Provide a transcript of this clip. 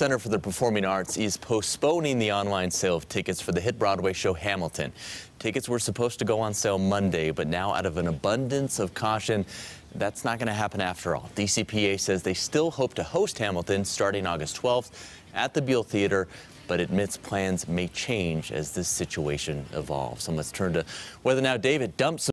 Center for the Performing Arts is postponing the online sale of tickets for the hit Broadway show Hamilton. Tickets were supposed to go on sale Monday, but now out of an abundance of caution, that's not going to happen after all. DCPA says they still hope to host Hamilton starting August 12th at the Buell Theater, but admits plans may change as this situation evolves. So let's turn to weather now. David, dumps